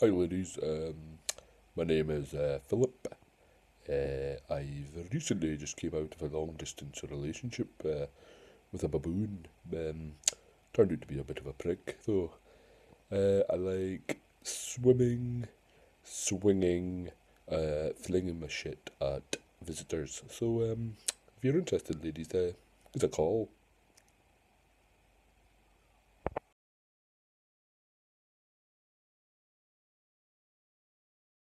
Hi, ladies. Um, my name is uh, Phillip. Uh, I've recently just came out of a long distance relationship uh, with a baboon. Um, turned out to be a bit of a prick, though. Uh, I like swimming, swinging, uh, flinging my shit at visitors. So, um, if you're interested, ladies, uh, give us a call.